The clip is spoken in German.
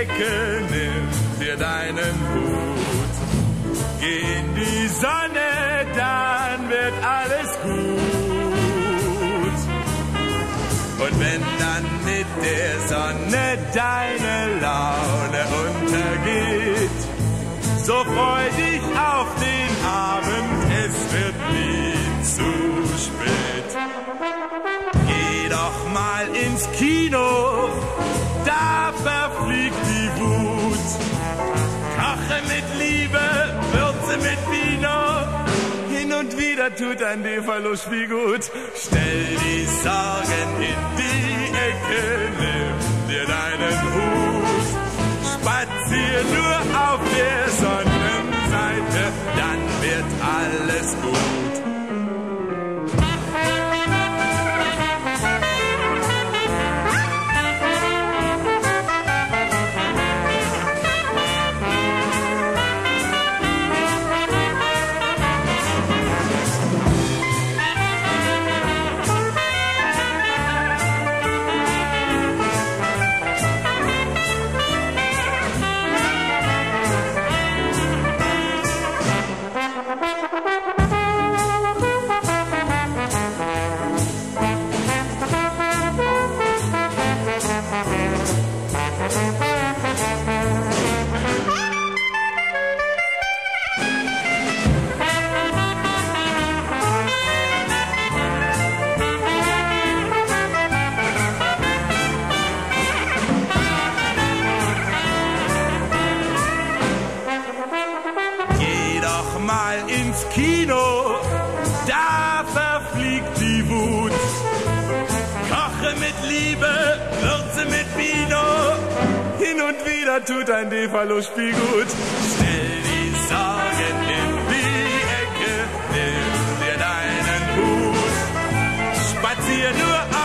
Ecke, nimm dir deinen Hut. Geh in die Sonne, dann wird alles gut. Und wenn dann mit der Sonne deine Laune untergeht, so freu dich auf den Abend, es wird nie zu spät. Geh doch mal ins Kino, wieder tut ein Verlust wie gut. Stell die Sorgen in die Ecke, nimm dir deinen Hut. Spazier nur auf der mal ins Kino, da verfliegt die Wut. Koche mit Liebe, würze mit Vino, hin und wieder tut ein Defalo-Spiel gut. Stell die Sorgen in die Ecke, nimm dir deinen Hut, spazier nur auf.